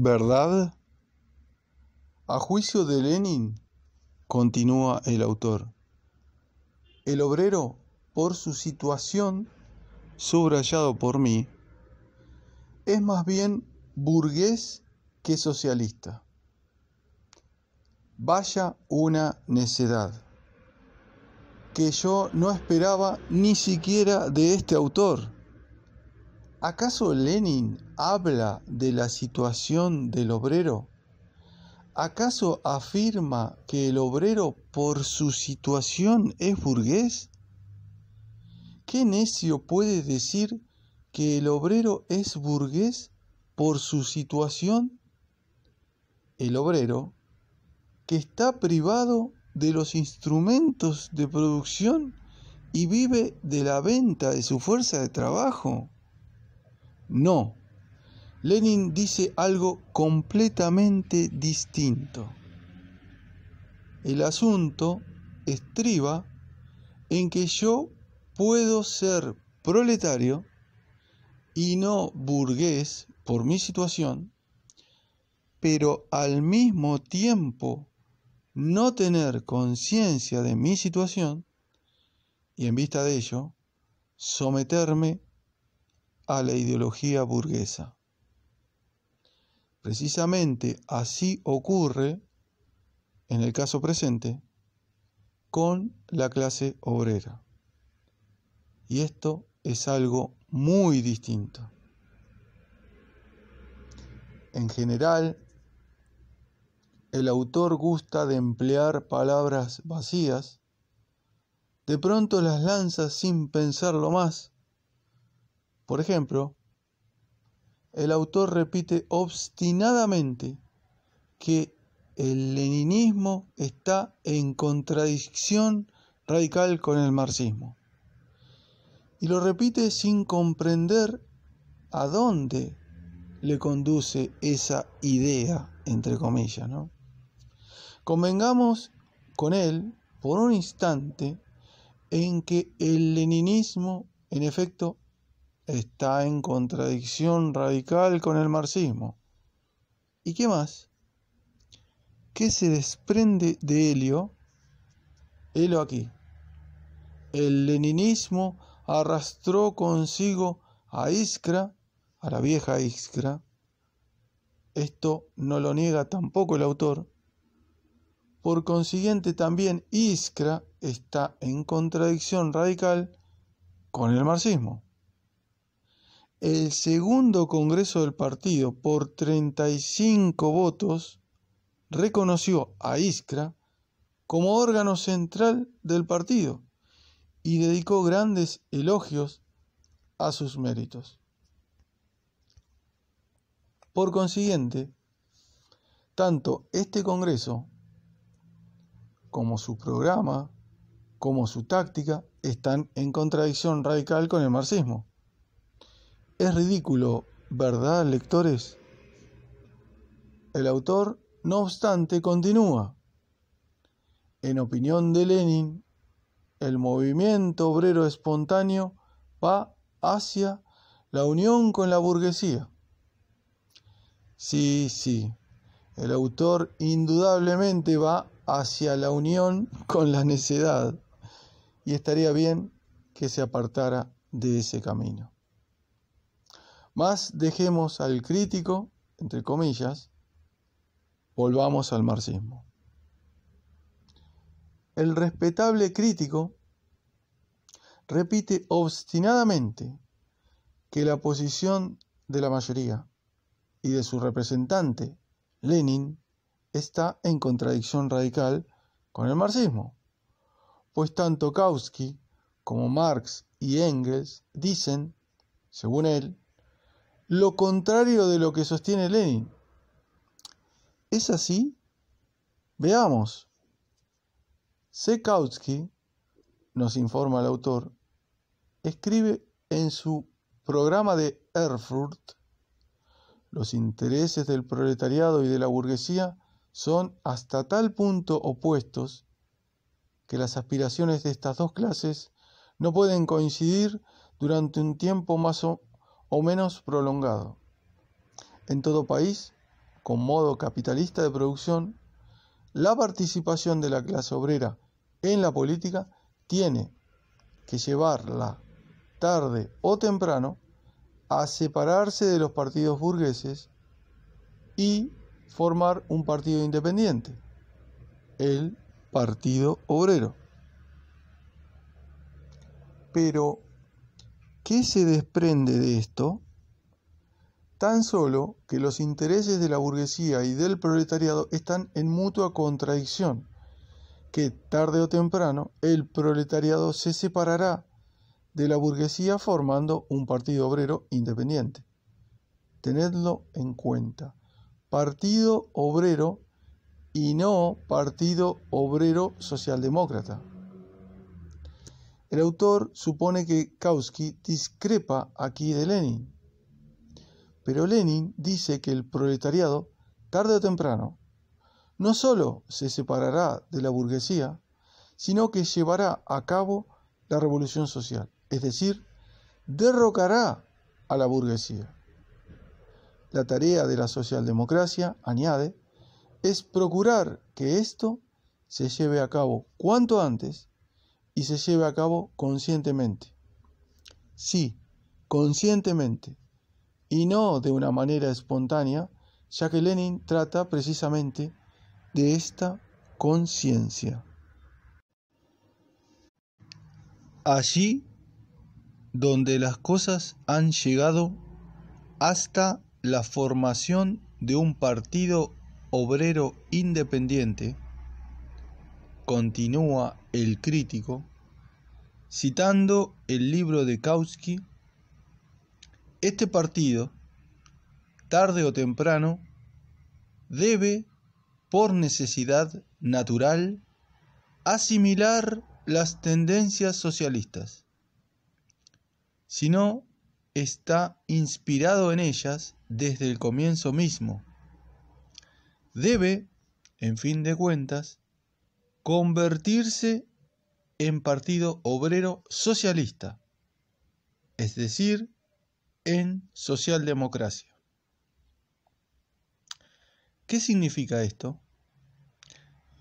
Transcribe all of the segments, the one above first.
¿Verdad? A juicio de Lenin, continúa el autor, el obrero, por su situación, subrayado por mí, es más bien burgués que socialista. Vaya una necedad, que yo no esperaba ni siquiera de este autor. ¿Acaso Lenin habla de la situación del obrero? ¿Acaso afirma que el obrero por su situación es burgués? ¿Qué necio puede decir que el obrero es burgués por su situación? El obrero, que está privado de los instrumentos de producción y vive de la venta de su fuerza de trabajo. No, Lenin dice algo completamente distinto. El asunto estriba en que yo puedo ser proletario y no burgués por mi situación, pero al mismo tiempo no tener conciencia de mi situación y en vista de ello someterme a la ideología burguesa. Precisamente así ocurre, en el caso presente, con la clase obrera. Y esto es algo muy distinto. En general, el autor gusta de emplear palabras vacías, de pronto las lanza sin pensarlo más por ejemplo, el autor repite obstinadamente que el leninismo está en contradicción radical con el marxismo. Y lo repite sin comprender a dónde le conduce esa idea, entre comillas. Convengamos con él por un instante en que el leninismo, en efecto, está en contradicción radical con el marxismo. ¿Y qué más? ¿Qué se desprende de Helio? Helio aquí. El leninismo arrastró consigo a Iskra, a la vieja Iskra. Esto no lo niega tampoco el autor. Por consiguiente, también Iskra está en contradicción radical con el marxismo. El segundo Congreso del partido, por 35 votos, reconoció a Iskra como órgano central del partido y dedicó grandes elogios a sus méritos. Por consiguiente, tanto este Congreso como su programa, como su táctica, están en contradicción radical con el marxismo. Es ridículo, ¿verdad, lectores? El autor, no obstante, continúa. En opinión de Lenin, el movimiento obrero espontáneo va hacia la unión con la burguesía. Sí, sí, el autor indudablemente va hacia la unión con la necedad y estaría bien que se apartara de ese camino. Más dejemos al crítico, entre comillas, volvamos al marxismo. El respetable crítico repite obstinadamente que la posición de la mayoría y de su representante, Lenin, está en contradicción radical con el marxismo, pues tanto Kautsky como Marx y Engels dicen, según él, lo contrario de lo que sostiene Lenin. ¿Es así? Veamos. Sekautsky, nos informa el autor, escribe en su programa de Erfurt, los intereses del proletariado y de la burguesía son hasta tal punto opuestos que las aspiraciones de estas dos clases no pueden coincidir durante un tiempo más o o menos prolongado. En todo país con modo capitalista de producción, la participación de la clase obrera en la política tiene que llevarla tarde o temprano a separarse de los partidos burgueses y formar un partido independiente, el Partido Obrero. Pero, ¿qué se desprende de esto? Tan solo que los intereses de la burguesía y del proletariado están en mutua contradicción, que tarde o temprano el proletariado se separará de la burguesía formando un partido obrero independiente. Tenedlo en cuenta. Partido obrero y no Partido Obrero Socialdemócrata. El autor supone que Kautsky discrepa aquí de Lenin, pero Lenin dice que el proletariado, tarde o temprano, no solo se separará de la burguesía, sino que llevará a cabo la revolución social, es decir, derrocará a la burguesía. La tarea de la socialdemocracia, añade, es procurar que esto se lleve a cabo cuanto antes y se lleve a cabo conscientemente. Sí, conscientemente, y no de una manera espontánea, ya que Lenin trata precisamente de esta conciencia. Allí donde las cosas han llegado hasta la formación de un partido obrero independiente, continúa el crítico, citando el libro de Kautsky, este partido, tarde o temprano, debe, por necesidad natural, asimilar las tendencias socialistas. Si no, está inspirado en ellas desde el comienzo mismo debe, en fin de cuentas, convertirse en partido obrero socialista, es decir, en socialdemocracia. ¿Qué significa esto?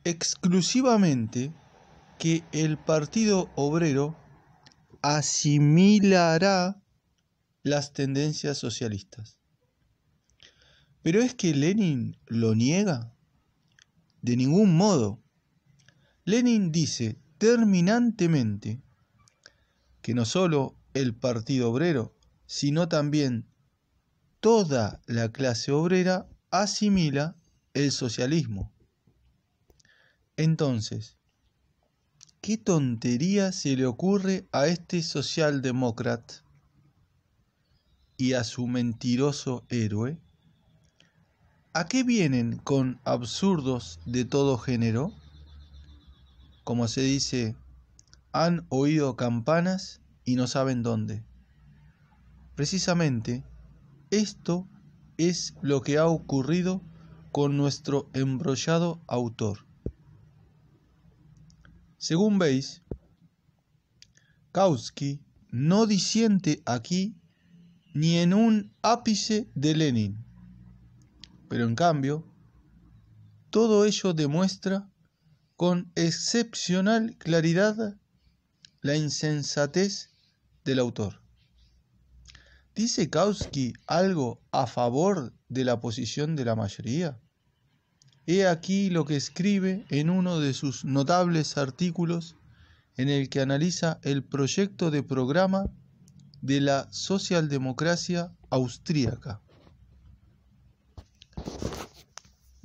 Exclusivamente que el Partido Obrero asimilará las tendencias socialistas. Pero es que Lenin lo niega. De ningún modo. Lenin dice terminantemente que no solo el Partido Obrero, sino también toda la clase obrera asimila el socialismo. Entonces, ¿qué tontería se le ocurre a este socialdemócrata y a su mentiroso héroe? ¿A qué vienen con absurdos de todo género? Como se dice, han oído campanas y no saben dónde. Precisamente, esto es lo que ha ocurrido con nuestro embrollado autor. Según veis, Kautsky no disiente aquí ni en un ápice de Lenin pero en cambio, todo ello demuestra con excepcional claridad la insensatez del autor. ¿Dice Kautsky algo a favor de la posición de la mayoría? He aquí lo que escribe en uno de sus notables artículos en el que analiza el proyecto de programa de la socialdemocracia austríaca.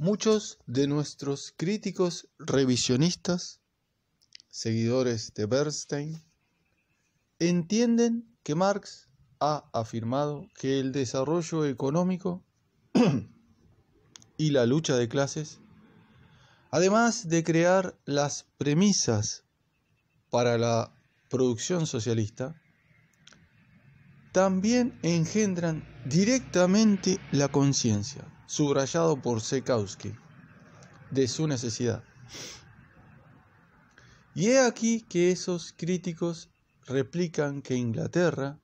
Muchos de nuestros críticos revisionistas, seguidores de Bernstein, entienden que Marx ha afirmado que el desarrollo económico y la lucha de clases, además de crear las premisas para la producción socialista, también engendran directamente la conciencia, subrayado por Sekowski, de su necesidad. Y he aquí que esos críticos replican que Inglaterra,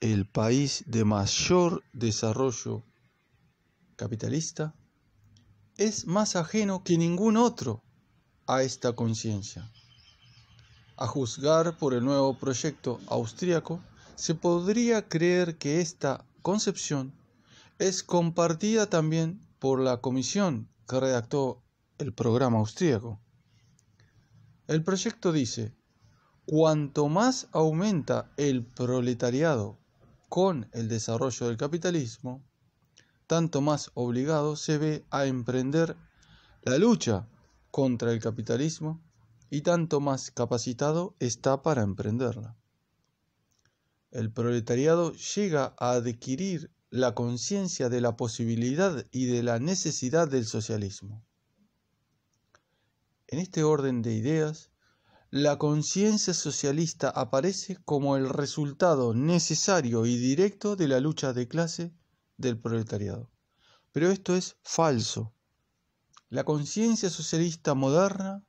el país de mayor desarrollo capitalista, es más ajeno que ningún otro a esta conciencia. A juzgar por el nuevo proyecto austríaco, se podría creer que esta concepción es compartida también por la comisión que redactó el programa austríaco. El proyecto dice, cuanto más aumenta el proletariado con el desarrollo del capitalismo, tanto más obligado se ve a emprender la lucha contra el capitalismo y tanto más capacitado está para emprenderla. El proletariado llega a adquirir la conciencia de la posibilidad y de la necesidad del socialismo. En este orden de ideas, la conciencia socialista aparece como el resultado necesario y directo de la lucha de clase del proletariado. Pero esto es falso. La conciencia socialista moderna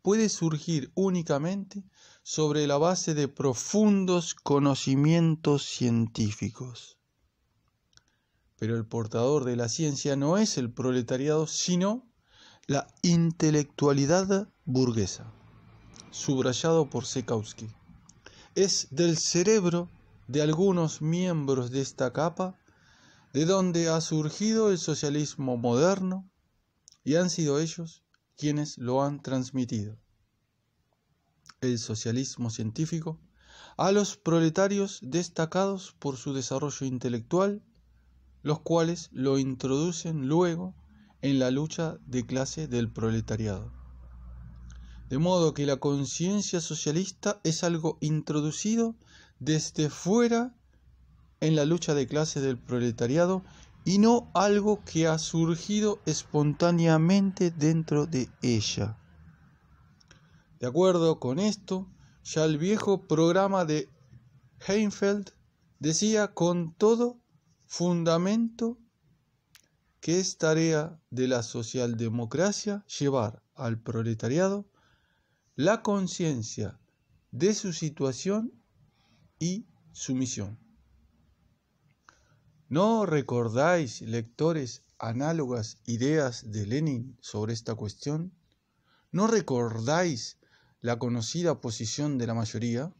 puede surgir únicamente sobre la base de profundos conocimientos científicos. Pero el portador de la ciencia no es el proletariado, sino la intelectualidad burguesa, subrayado por Sekowski. Es del cerebro de algunos miembros de esta capa de donde ha surgido el socialismo moderno y han sido ellos quienes lo han transmitido. El socialismo científico a los proletarios destacados por su desarrollo intelectual, los cuales lo introducen luego en la lucha de clase del proletariado. De modo que la conciencia socialista es algo introducido desde fuera en la lucha de clase del proletariado y no algo que ha surgido espontáneamente dentro de ella. De acuerdo con esto, ya el viejo programa de Heinfeld decía con todo fundamento que es tarea de la socialdemocracia llevar al proletariado la conciencia de su situación y su misión. ¿No recordáis, lectores, análogas ideas de Lenin sobre esta cuestión? ¿No recordáis la conocida posición de la mayoría?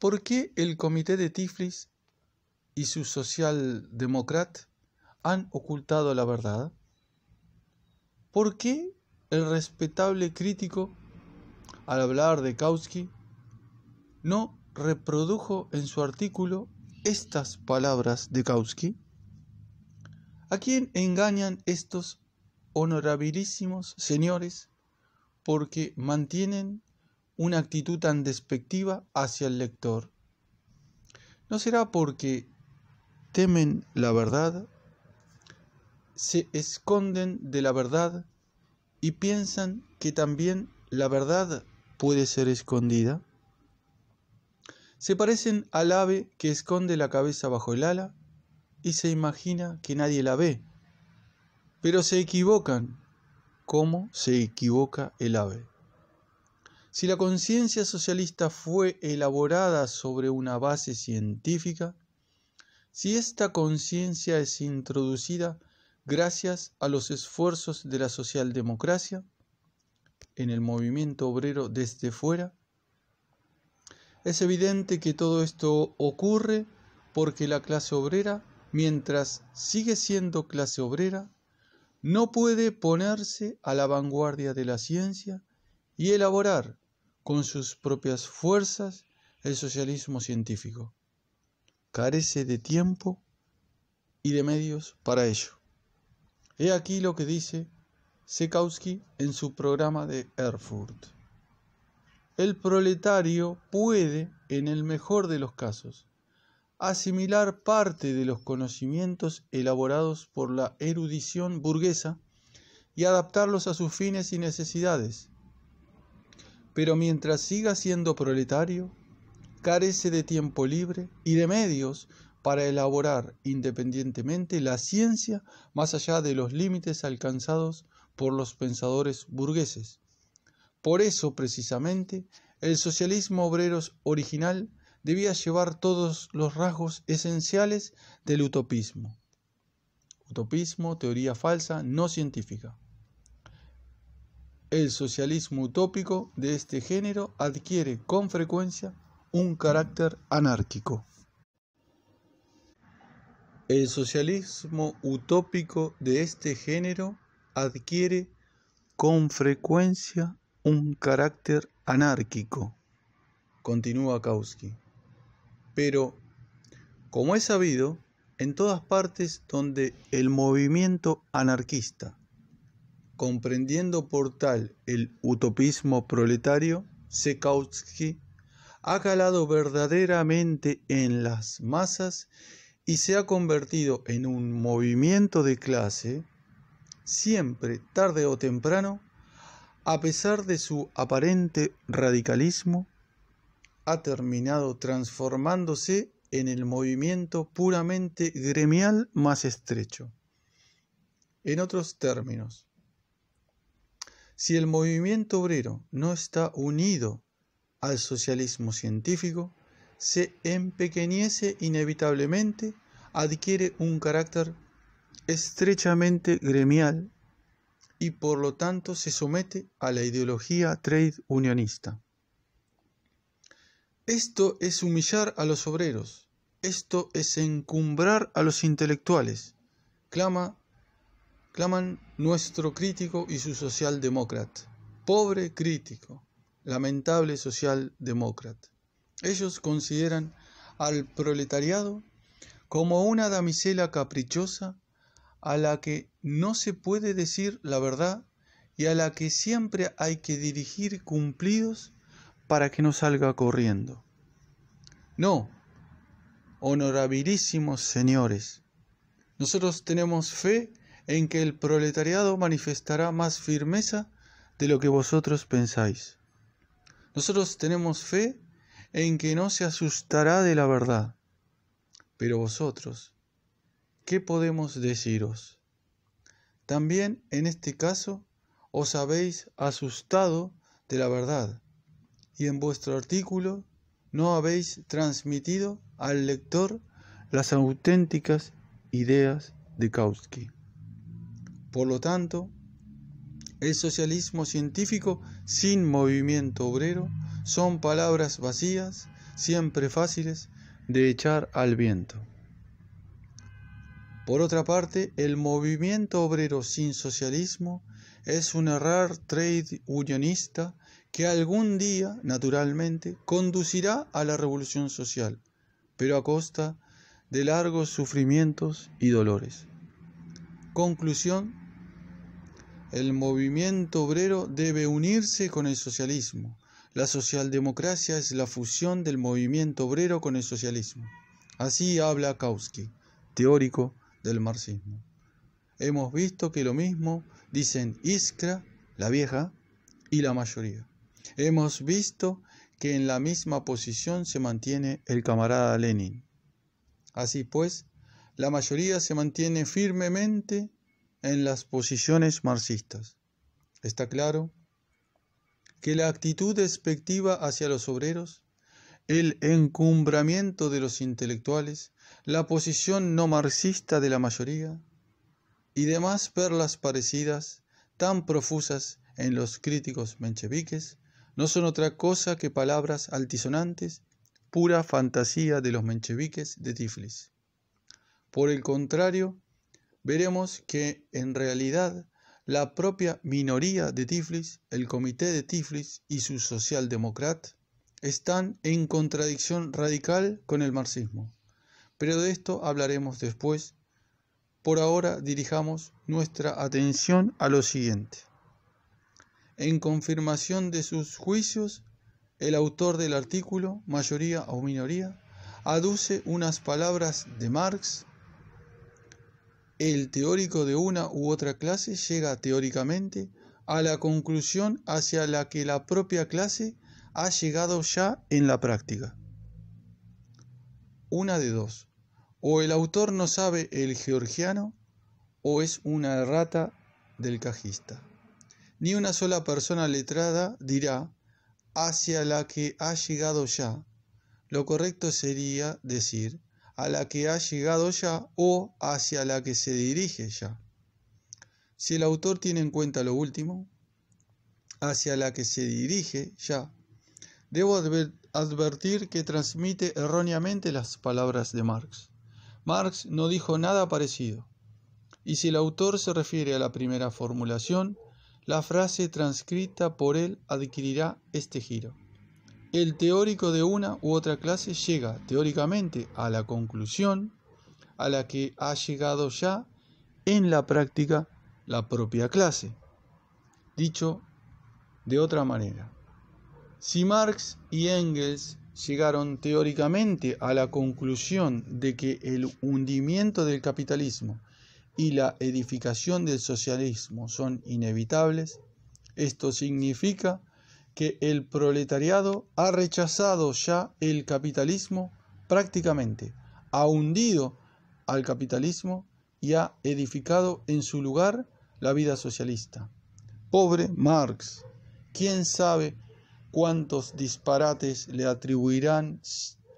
¿Por qué el comité de Tiflis y su socialdemócrata han ocultado la verdad? ¿Por qué el respetable crítico, al hablar de Kautsky, no reprodujo en su artículo estas palabras de Kautsky? ¿A quién engañan estos honorabilísimos señores porque mantienen una actitud tan despectiva hacia el lector? ¿No será porque temen la verdad se esconden de la verdad y piensan que también la verdad puede ser escondida? Se parecen al ave que esconde la cabeza bajo el ala y se imagina que nadie la ve, pero se equivocan como se equivoca el ave. Si la conciencia socialista fue elaborada sobre una base científica, si esta conciencia es introducida Gracias a los esfuerzos de la socialdemocracia en el movimiento obrero desde fuera, es evidente que todo esto ocurre porque la clase obrera, mientras sigue siendo clase obrera, no puede ponerse a la vanguardia de la ciencia y elaborar con sus propias fuerzas el socialismo científico. Carece de tiempo y de medios para ello. He aquí lo que dice Sekowski en su programa de Erfurt. El proletario puede, en el mejor de los casos, asimilar parte de los conocimientos elaborados por la erudición burguesa y adaptarlos a sus fines y necesidades. Pero mientras siga siendo proletario, carece de tiempo libre y de medios para elaborar independientemente la ciencia más allá de los límites alcanzados por los pensadores burgueses. Por eso, precisamente, el socialismo obrero original debía llevar todos los rasgos esenciales del utopismo. Utopismo, teoría falsa, no científica. El socialismo utópico de este género adquiere con frecuencia un carácter anárquico. El socialismo utópico de este género adquiere con frecuencia un carácter anárquico, continúa Kautsky. Pero, como es sabido, en todas partes donde el movimiento anarquista, comprendiendo por tal el utopismo proletario, Kautsky ha calado verdaderamente en las masas y se ha convertido en un movimiento de clase, siempre, tarde o temprano, a pesar de su aparente radicalismo, ha terminado transformándose en el movimiento puramente gremial más estrecho. En otros términos, si el movimiento obrero no está unido al socialismo científico, se empequeñece inevitablemente, adquiere un carácter estrechamente gremial y por lo tanto se somete a la ideología trade unionista. Esto es humillar a los obreros, esto es encumbrar a los intelectuales, clama, claman nuestro crítico y su socialdemócrata. Pobre crítico, lamentable socialdemócrata. Ellos consideran al proletariado como una damisela caprichosa a la que no se puede decir la verdad y a la que siempre hay que dirigir cumplidos para que no salga corriendo. No, honorabilísimos señores, nosotros tenemos fe en que el proletariado manifestará más firmeza de lo que vosotros pensáis. Nosotros tenemos fe en que no se asustará de la verdad. Pero vosotros, ¿qué podemos deciros? También en este caso os habéis asustado de la verdad y en vuestro artículo no habéis transmitido al lector las auténticas ideas de Kautsky. Por lo tanto, el socialismo científico sin movimiento obrero son palabras vacías, siempre fáciles de echar al viento. Por otra parte, el movimiento obrero sin socialismo es un errar trade unionista que algún día, naturalmente, conducirá a la revolución social, pero a costa de largos sufrimientos y dolores. Conclusión, el movimiento obrero debe unirse con el socialismo, la socialdemocracia es la fusión del movimiento obrero con el socialismo. Así habla Kautsky, teórico del marxismo. Hemos visto que lo mismo dicen Iskra, la vieja, y la mayoría. Hemos visto que en la misma posición se mantiene el camarada Lenin. Así pues, la mayoría se mantiene firmemente en las posiciones marxistas. ¿Está claro? que la actitud despectiva hacia los obreros, el encumbramiento de los intelectuales, la posición no marxista de la mayoría y demás perlas parecidas tan profusas en los críticos mencheviques no son otra cosa que palabras altisonantes, pura fantasía de los mencheviques de Tiflis. Por el contrario, veremos que en realidad la propia minoría de Tiflis, el comité de Tiflis y su socialdemócrata están en contradicción radical con el marxismo. Pero de esto hablaremos después. Por ahora dirijamos nuestra atención a lo siguiente. En confirmación de sus juicios, el autor del artículo, mayoría o minoría, aduce unas palabras de Marx el teórico de una u otra clase llega teóricamente a la conclusión hacia la que la propia clase ha llegado ya en la práctica. Una de dos. O el autor no sabe el georgiano o es una errata del cajista. Ni una sola persona letrada dirá hacia la que ha llegado ya lo correcto sería decir a la que ha llegado ya o hacia la que se dirige ya. Si el autor tiene en cuenta lo último, hacia la que se dirige ya, debo advertir que transmite erróneamente las palabras de Marx. Marx no dijo nada parecido. Y si el autor se refiere a la primera formulación, la frase transcrita por él adquirirá este giro. El teórico de una u otra clase llega teóricamente a la conclusión a la que ha llegado ya en la práctica la propia clase. Dicho de otra manera, si Marx y Engels llegaron teóricamente a la conclusión de que el hundimiento del capitalismo y la edificación del socialismo son inevitables, esto significa que el proletariado ha rechazado ya el capitalismo prácticamente, ha hundido al capitalismo y ha edificado en su lugar la vida socialista. Pobre Marx, ¿quién sabe cuántos disparates le atribuirán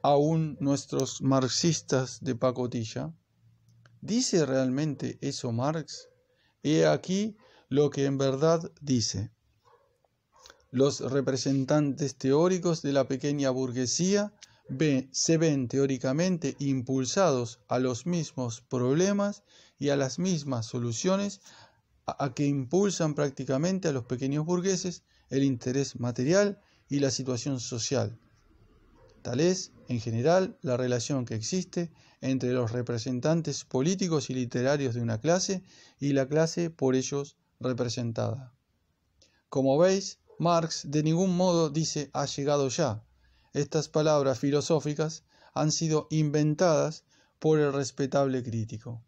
aún nuestros marxistas de pacotilla? ¿Dice realmente eso Marx? He aquí lo que en verdad dice. Los representantes teóricos de la pequeña burguesía se ven teóricamente impulsados a los mismos problemas y a las mismas soluciones a que impulsan prácticamente a los pequeños burgueses el interés material y la situación social. Tal es, en general, la relación que existe entre los representantes políticos y literarios de una clase y la clase por ellos representada. Como veis, Marx de ningún modo dice ha llegado ya. Estas palabras filosóficas han sido inventadas por el respetable crítico.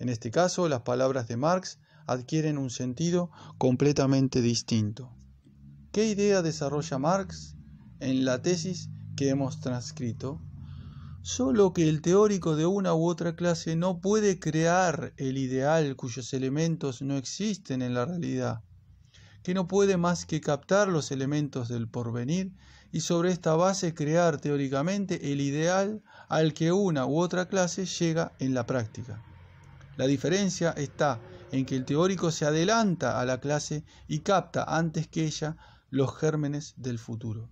En este caso, las palabras de Marx adquieren un sentido completamente distinto. ¿Qué idea desarrolla Marx en la tesis hemos transcrito? Solo que el teórico de una u otra clase no puede crear el ideal cuyos elementos no existen en la realidad, que no puede más que captar los elementos del porvenir y sobre esta base crear teóricamente el ideal al que una u otra clase llega en la práctica. La diferencia está en que el teórico se adelanta a la clase y capta antes que ella los gérmenes del futuro.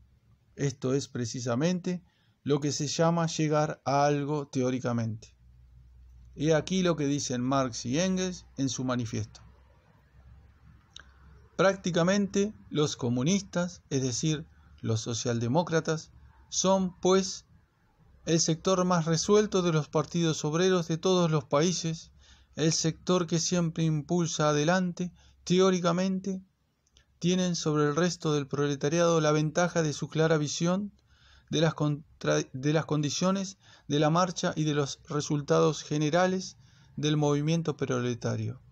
Esto es precisamente lo que se llama llegar a algo teóricamente. He aquí lo que dicen Marx y Engels en su manifiesto. Prácticamente los comunistas, es decir, los socialdemócratas, son, pues, el sector más resuelto de los partidos obreros de todos los países, el sector que siempre impulsa adelante, teóricamente, tienen sobre el resto del proletariado la ventaja de su clara visión de las, de las condiciones de la marcha y de los resultados generales del movimiento proletario.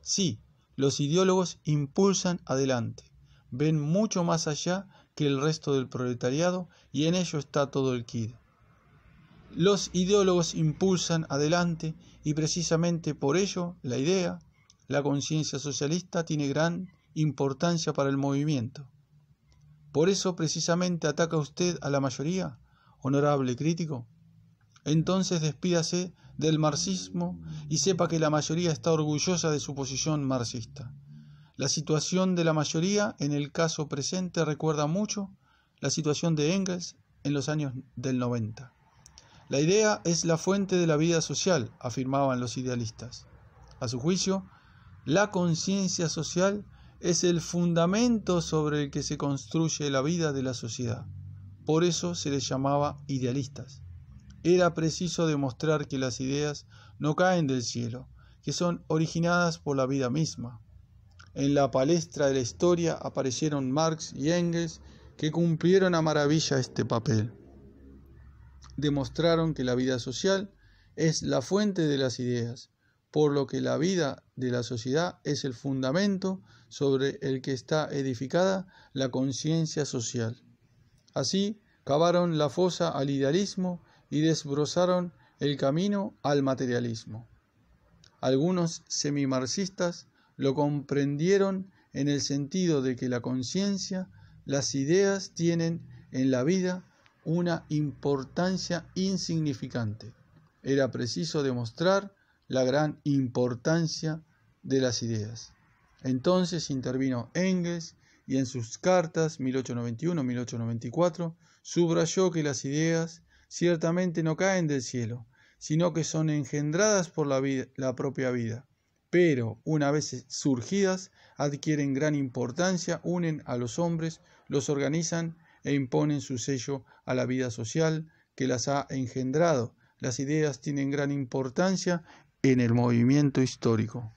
Sí, los ideólogos impulsan adelante, ven mucho más allá que el resto del proletariado y en ello está todo el quid. Los ideólogos impulsan adelante y precisamente por ello la idea, la conciencia socialista tiene gran importancia para el movimiento. ¿Por eso precisamente ataca usted a la mayoría, honorable crítico? Entonces despídase del marxismo y sepa que la mayoría está orgullosa de su posición marxista. La situación de la mayoría en el caso presente recuerda mucho la situación de Engels en los años del 90. La idea es la fuente de la vida social, afirmaban los idealistas. A su juicio, la conciencia social es el fundamento sobre el que se construye la vida de la sociedad. Por eso se les llamaba idealistas. Era preciso demostrar que las ideas no caen del cielo, que son originadas por la vida misma. En la palestra de la historia aparecieron Marx y Engels que cumplieron a maravilla este papel. Demostraron que la vida social es la fuente de las ideas, por lo que la vida de la sociedad es el fundamento sobre el que está edificada la conciencia social. Así, cavaron la fosa al idealismo y desbrozaron el camino al materialismo. Algunos semimarxistas lo comprendieron en el sentido de que la conciencia, las ideas tienen en la vida una importancia insignificante. Era preciso demostrar la gran importancia de las ideas. Entonces intervino Engels y en sus cartas 1891-1894 subrayó que las ideas ciertamente no caen del cielo, sino que son engendradas por la, la propia vida, pero una vez surgidas adquieren gran importancia, unen a los hombres, los organizan e imponen su sello a la vida social que las ha engendrado. Las ideas tienen gran importancia en el movimiento histórico.